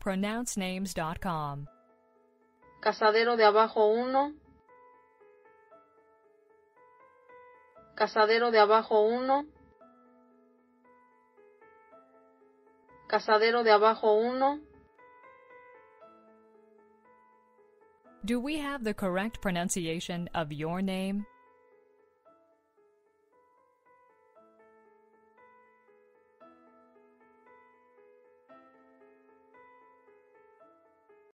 pronouncenames.com. Cazadero de Abajo 1, Cazadero de Abajo 1, Cazadero de Abajo 1, Do we have the correct pronunciation of your name?